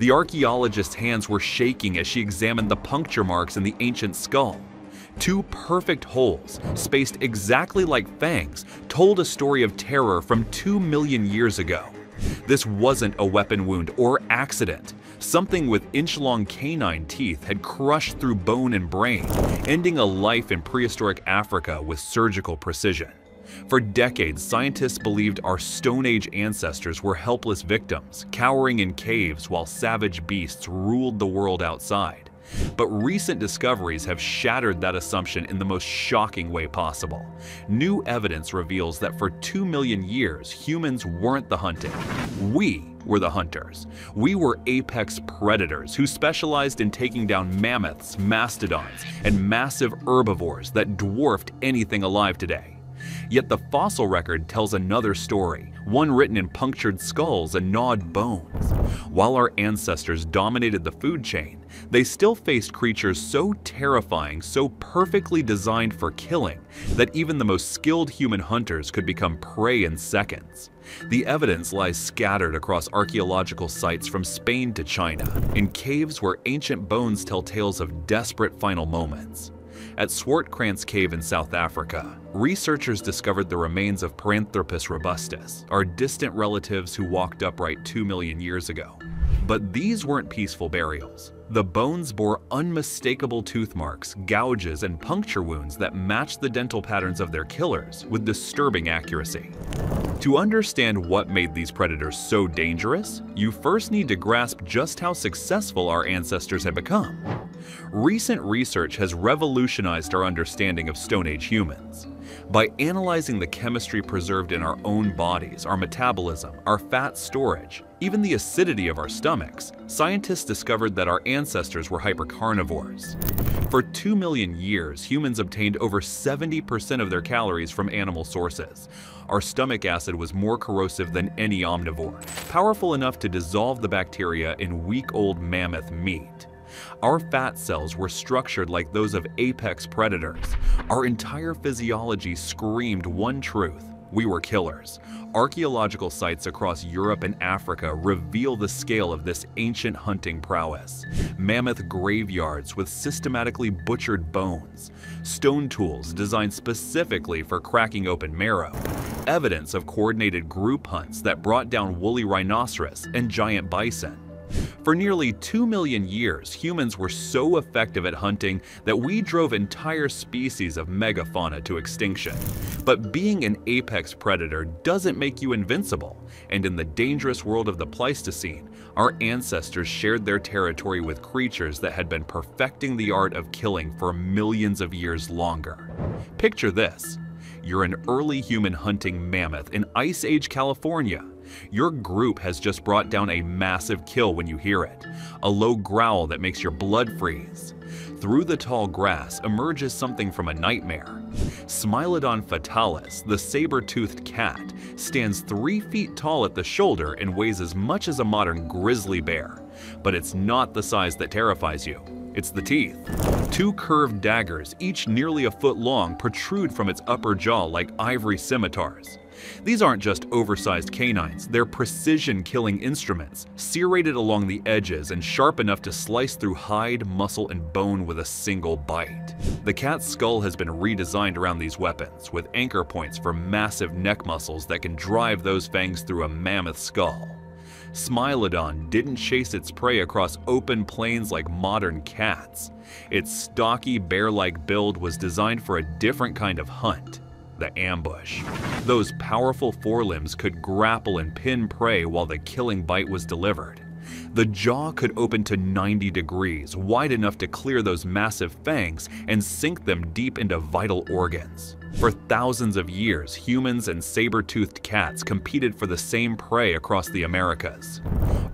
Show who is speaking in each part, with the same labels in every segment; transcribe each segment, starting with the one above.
Speaker 1: The archaeologist's hands were shaking as she examined the puncture marks in the ancient skull. Two perfect holes, spaced exactly like fangs, told a story of terror from two million years ago. This wasn't a weapon wound or accident. Something with inch-long canine teeth had crushed through bone and brain, ending a life in prehistoric Africa with surgical precision. For decades, scientists believed our Stone Age ancestors were helpless victims, cowering in caves while savage beasts ruled the world outside. But recent discoveries have shattered that assumption in the most shocking way possible. New evidence reveals that for two million years, humans weren't the hunted. We were the hunters. We were apex predators who specialized in taking down mammoths, mastodons, and massive herbivores that dwarfed anything alive today. Yet the fossil record tells another story, one written in punctured skulls and gnawed bones. While our ancestors dominated the food chain, they still faced creatures so terrifying, so perfectly designed for killing, that even the most skilled human hunters could become prey in seconds. The evidence lies scattered across archaeological sites from Spain to China, in caves where ancient bones tell tales of desperate final moments. At Swartkrans Cave in South Africa, researchers discovered the remains of Paranthropus robustus, our distant relatives who walked upright 2 million years ago. But these weren't peaceful burials. The bones bore unmistakable tooth marks, gouges, and puncture wounds that matched the dental patterns of their killers with disturbing accuracy. To understand what made these predators so dangerous, you first need to grasp just how successful our ancestors had become. Recent research has revolutionized our understanding of Stone Age humans. By analyzing the chemistry preserved in our own bodies, our metabolism, our fat storage, even the acidity of our stomachs, scientists discovered that our ancestors were hypercarnivores. For 2 million years, humans obtained over 70% of their calories from animal sources. Our stomach acid was more corrosive than any omnivore, powerful enough to dissolve the bacteria in week-old mammoth meat. Our fat cells were structured like those of apex predators. Our entire physiology screamed one truth. We were killers. Archaeological sites across Europe and Africa reveal the scale of this ancient hunting prowess. Mammoth graveyards with systematically butchered bones. Stone tools designed specifically for cracking open marrow. Evidence of coordinated group hunts that brought down woolly rhinoceros and giant bison. For nearly 2 million years, humans were so effective at hunting that we drove entire species of megafauna to extinction. But being an apex predator doesn't make you invincible, and in the dangerous world of the Pleistocene, our ancestors shared their territory with creatures that had been perfecting the art of killing for millions of years longer. Picture this. You're an early human hunting mammoth in Ice Age California. Your group has just brought down a massive kill when you hear it, a low growl that makes your blood freeze. Through the tall grass emerges something from a nightmare. Smilodon fatalis, the saber-toothed cat, stands 3 feet tall at the shoulder and weighs as much as a modern grizzly bear. But it's not the size that terrifies you. It's the teeth. Two curved daggers, each nearly a foot long, protrude from its upper jaw like ivory scimitars. These aren't just oversized canines, they're precision killing instruments, serrated along the edges and sharp enough to slice through hide, muscle, and bone with a single bite. The cat's skull has been redesigned around these weapons, with anchor points for massive neck muscles that can drive those fangs through a mammoth skull. Smilodon didn't chase its prey across open plains like modern cats. Its stocky, bear-like build was designed for a different kind of hunt the ambush. Those powerful forelimbs could grapple and pin prey while the killing bite was delivered. The jaw could open to 90 degrees, wide enough to clear those massive fangs and sink them deep into vital organs. For thousands of years, humans and saber-toothed cats competed for the same prey across the Americas.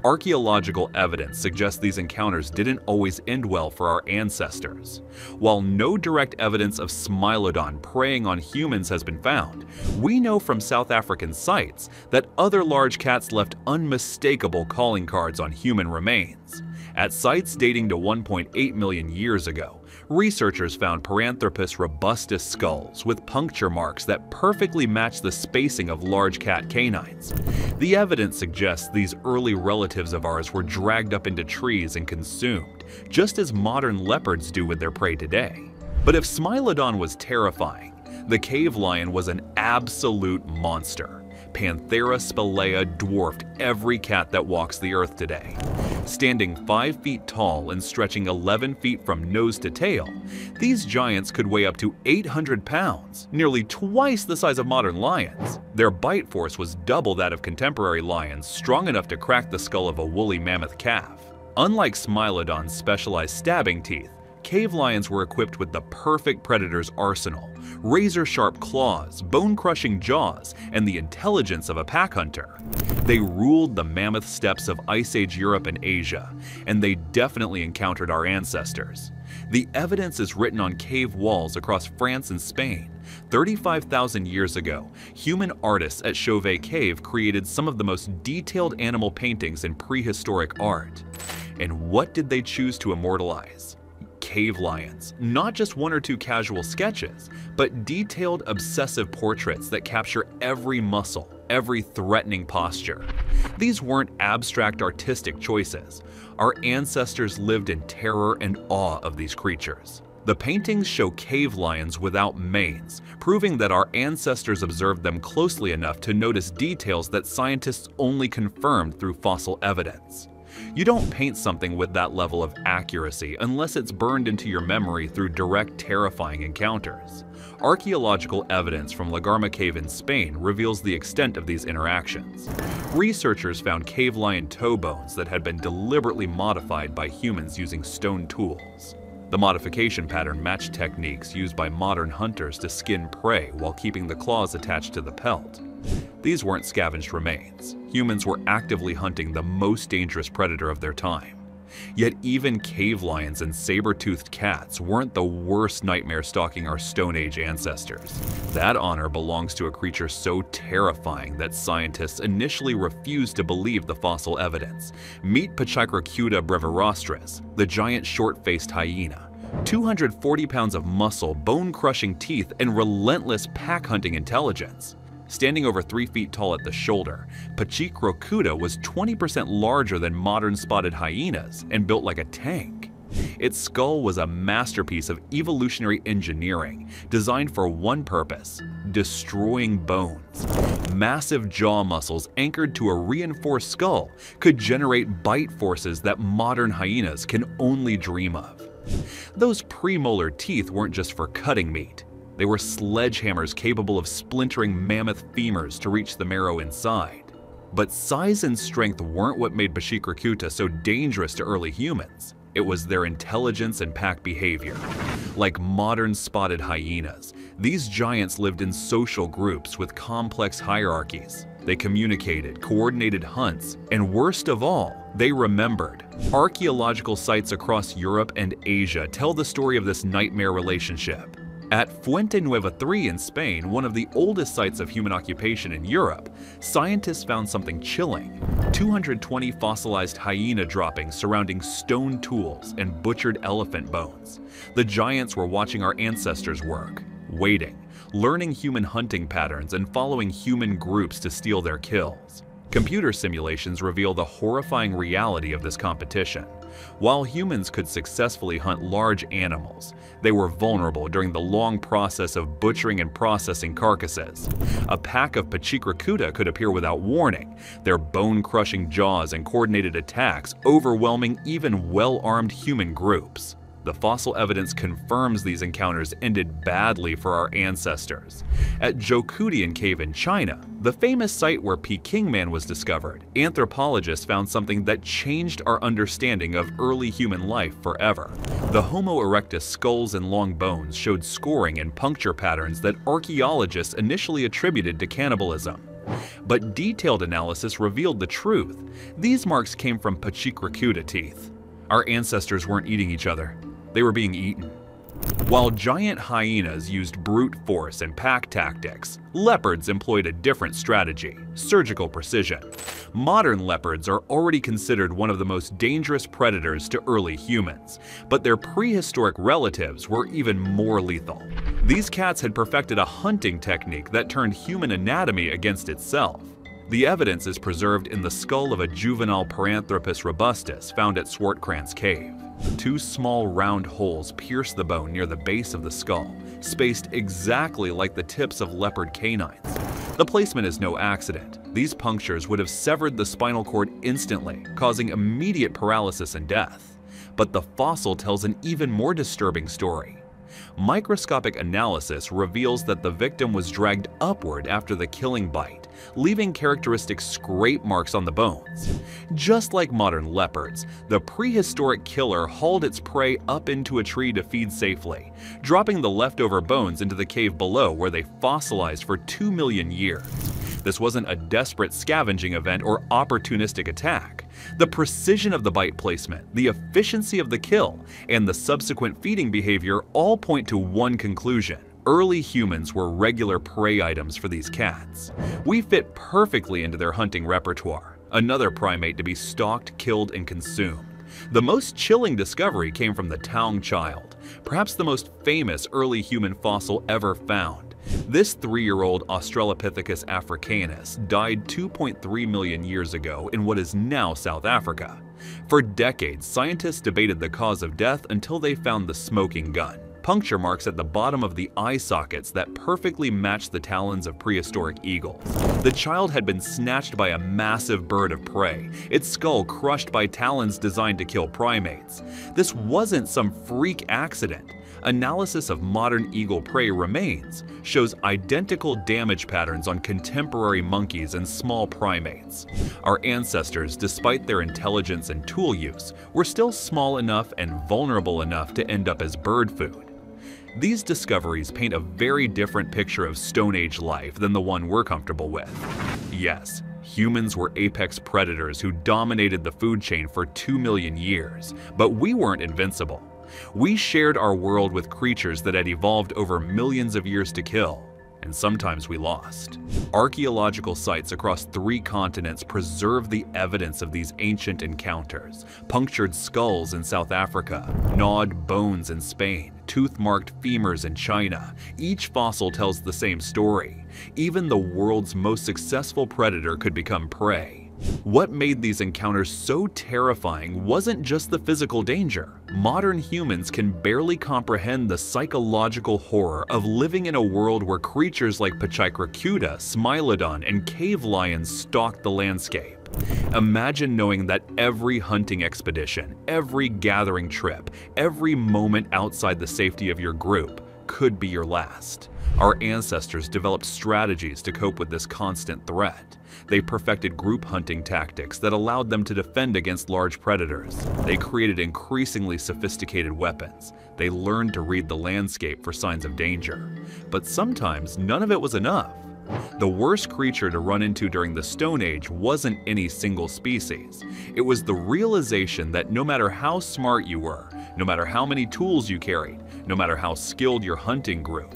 Speaker 1: Archaeological evidence suggests these encounters didn't always end well for our ancestors. While no direct evidence of Smilodon preying on humans has been found, we know from South African sites that other large cats left unmistakable calling cards on human remains. At sites dating to 1.8 million years ago, researchers found Paranthropus robustus skulls with puncture marks that perfectly match the spacing of large cat canines. The evidence suggests these early relatives of ours were dragged up into trees and consumed, just as modern leopards do with their prey today. But if Smilodon was terrifying, the cave lion was an absolute monster. Panthera spelaea dwarfed every cat that walks the earth today. Standing 5 feet tall and stretching 11 feet from nose to tail, these giants could weigh up to 800 pounds, nearly twice the size of modern lions. Their bite force was double that of contemporary lions, strong enough to crack the skull of a woolly mammoth calf. Unlike Smilodon's specialized stabbing teeth, cave lions were equipped with the perfect predator's arsenal razor-sharp claws, bone-crushing jaws, and the intelligence of a pack hunter. They ruled the mammoth steppes of Ice Age Europe and Asia, and they definitely encountered our ancestors. The evidence is written on cave walls across France and Spain. 35,000 years ago, human artists at Chauvet Cave created some of the most detailed animal paintings in prehistoric art. And what did they choose to immortalize? cave lions, not just one or two casual sketches, but detailed obsessive portraits that capture every muscle, every threatening posture. These weren't abstract artistic choices. Our ancestors lived in terror and awe of these creatures. The paintings show cave lions without manes, proving that our ancestors observed them closely enough to notice details that scientists only confirmed through fossil evidence. You don't paint something with that level of accuracy unless it's burned into your memory through direct terrifying encounters. Archaeological evidence from La Garma Cave in Spain reveals the extent of these interactions. Researchers found cave lion toe bones that had been deliberately modified by humans using stone tools. The modification pattern matched techniques used by modern hunters to skin prey while keeping the claws attached to the pelt. These weren't scavenged remains. Humans were actively hunting the most dangerous predator of their time. Yet even cave lions and saber-toothed cats weren't the worst nightmare stalking our Stone Age ancestors. That honor belongs to a creature so terrifying that scientists initially refused to believe the fossil evidence. Meet Pachycrocuta brevirostris, the giant short-faced hyena. 240 pounds of muscle, bone-crushing teeth, and relentless pack-hunting intelligence. Standing over 3 feet tall at the shoulder, Pachycrocuta was 20% larger than modern spotted hyenas and built like a tank. Its skull was a masterpiece of evolutionary engineering designed for one purpose destroying bones. Massive jaw muscles anchored to a reinforced skull could generate bite forces that modern hyenas can only dream of. Those premolar teeth weren't just for cutting meat. They were sledgehammers capable of splintering mammoth femurs to reach the marrow inside. But size and strength weren't what made Pachycrocuta so dangerous to early humans. It was their intelligence and pack behavior. Like modern spotted hyenas, these giants lived in social groups with complex hierarchies. They communicated, coordinated hunts, and worst of all, they remembered. Archaeological sites across Europe and Asia tell the story of this nightmare relationship. At Fuente Nueva 3 in Spain, one of the oldest sites of human occupation in Europe, scientists found something chilling. 220 fossilized hyena droppings surrounding stone tools and butchered elephant bones. The giants were watching our ancestors work, waiting, learning human hunting patterns and following human groups to steal their kills. Computer simulations reveal the horrifying reality of this competition. While humans could successfully hunt large animals, they were vulnerable during the long process of butchering and processing carcasses. A pack of Pachycrocuta could appear without warning, their bone-crushing jaws and coordinated attacks overwhelming even well-armed human groups. The fossil evidence confirms these encounters ended badly for our ancestors. At Zhoukoudian Cave in China, the famous site where Peking Man was discovered, anthropologists found something that changed our understanding of early human life forever. The Homo erectus skulls and long bones showed scoring and puncture patterns that archaeologists initially attributed to cannibalism. But detailed analysis revealed the truth. These marks came from Pachycrocuta teeth. Our ancestors weren't eating each other they were being eaten. While giant hyenas used brute force and pack tactics, leopards employed a different strategy surgical precision. Modern leopards are already considered one of the most dangerous predators to early humans, but their prehistoric relatives were even more lethal. These cats had perfected a hunting technique that turned human anatomy against itself. The evidence is preserved in the skull of a juvenile Paranthropus robustus found at Swartkrans Cave. Two small round holes pierce the bone near the base of the skull, spaced exactly like the tips of leopard canines. The placement is no accident. These punctures would have severed the spinal cord instantly, causing immediate paralysis and death. But the fossil tells an even more disturbing story. Microscopic analysis reveals that the victim was dragged upward after the killing bite, leaving characteristic scrape marks on the bones. Just like modern leopards, the prehistoric killer hauled its prey up into a tree to feed safely, dropping the leftover bones into the cave below where they fossilized for 2 million years. This wasn't a desperate scavenging event or opportunistic attack. The precision of the bite placement, the efficiency of the kill, and the subsequent feeding behavior all point to one conclusion. Early humans were regular prey items for these cats. We fit perfectly into their hunting repertoire, another primate to be stalked, killed, and consumed. The most chilling discovery came from the Taung child, perhaps the most famous early human fossil ever found. This three-year-old Australopithecus africanus died 2.3 million years ago in what is now South Africa. For decades, scientists debated the cause of death until they found the smoking gun puncture marks at the bottom of the eye sockets that perfectly matched the talons of prehistoric eagles. The child had been snatched by a massive bird of prey, its skull crushed by talons designed to kill primates. This wasn't some freak accident analysis of modern eagle prey remains shows identical damage patterns on contemporary monkeys and small primates. Our ancestors, despite their intelligence and tool use, were still small enough and vulnerable enough to end up as bird food. These discoveries paint a very different picture of Stone Age life than the one we're comfortable with. Yes, humans were apex predators who dominated the food chain for 2 million years, but we weren't invincible. We shared our world with creatures that had evolved over millions of years to kill, and sometimes we lost. Archaeological sites across three continents preserve the evidence of these ancient encounters. Punctured skulls in South Africa, gnawed bones in Spain, tooth-marked femurs in China. Each fossil tells the same story. Even the world's most successful predator could become prey. What made these encounters so terrifying wasn't just the physical danger. Modern humans can barely comprehend the psychological horror of living in a world where creatures like Pachycrocuta, Smilodon, and cave lions stalk the landscape. Imagine knowing that every hunting expedition, every gathering trip, every moment outside the safety of your group could be your last. Our ancestors developed strategies to cope with this constant threat. They perfected group hunting tactics that allowed them to defend against large predators. They created increasingly sophisticated weapons. They learned to read the landscape for signs of danger. But sometimes none of it was enough. The worst creature to run into during the Stone Age wasn't any single species. It was the realization that no matter how smart you were, no matter how many tools you carried, no matter how skilled your hunting grew,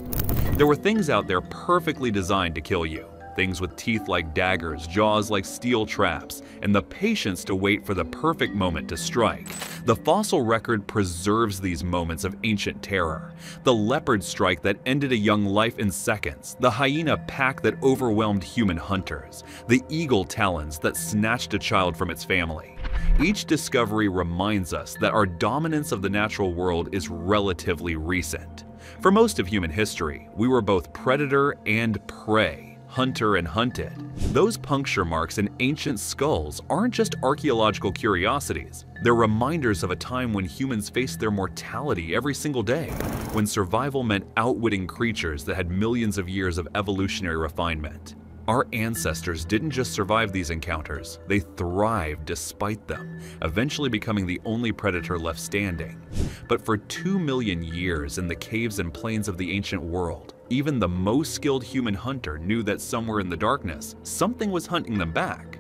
Speaker 1: there were things out there perfectly designed to kill you. Things with teeth like daggers, jaws like steel traps, and the patience to wait for the perfect moment to strike. The fossil record preserves these moments of ancient terror. The leopard strike that ended a young life in seconds, the hyena pack that overwhelmed human hunters, the eagle talons that snatched a child from its family. Each discovery reminds us that our dominance of the natural world is relatively recent. For most of human history, we were both predator and prey, hunter and hunted. Those puncture marks in ancient skulls aren't just archaeological curiosities. They're reminders of a time when humans faced their mortality every single day, when survival meant outwitting creatures that had millions of years of evolutionary refinement. Our ancestors didn't just survive these encounters, they thrived despite them, eventually becoming the only predator left standing. But for two million years in the caves and plains of the ancient world, even the most skilled human hunter knew that somewhere in the darkness, something was hunting them back.